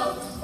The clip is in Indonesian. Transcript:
folks.